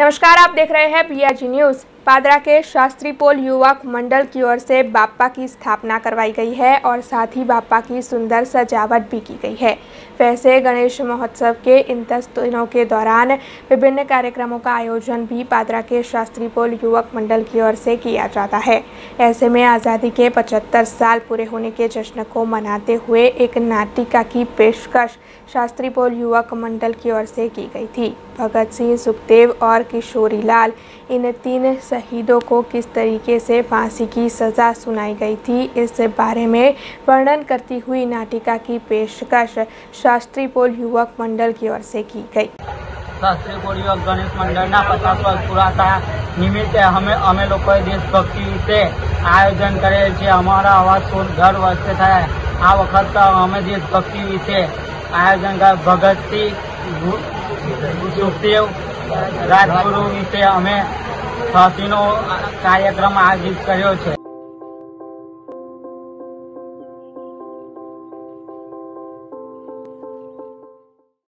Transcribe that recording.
नमस्कार आप देख रहे हैं पीआरजी न्यूज़ पादरा के शास्त्री पोल युवक मंडल की ओर से बापा की स्थापना करवाई गई है और साथ ही बापा की सुंदर सजावट भी की गई है। वैसे गणेश महोत्सव के इन दस दिनों के दौरान विभिन्न कार्यक्रमों का आयोजन भी पादरा के शास्त्री पोल युवक मंडल की ओर से किया जाता है। ऐसे में आज़ादी के 75 साल पूरे होने के जश्न को मनाते हुए एक नाटिका की पेशकश शास्त्री पोल युवक मंडल की ओर से की गई थी। भगत सिंह, सुखदेव और किशोरी लाल इन तीन शहीदों को किस तरीके से फांसी की सज़ा सुनाई गई थी इस बारे में वर्णन करती हुई नाटिका की पेशकश शास्त्री पोल युवक मंडल की ओर से की गई શાસ્ત્રી કોળીઓ ગણેશ મંડળના પચાસ વર્ષ પૂરા થયા નિમિત્તે અમે અમે લોકોએ દેશભક્તિ વિશે આયોજન કરેલ છે અમારા આવા સોળ દર વર્ષે થયા આ વખત અમે દેશભક્તિ વિશે આયોજન કર ભગતસિંહ સુખદેવ રાજગુરુ વિશે અમે ફાંસીનો કાર્યક્રમ આયોજિત કર્યો છે.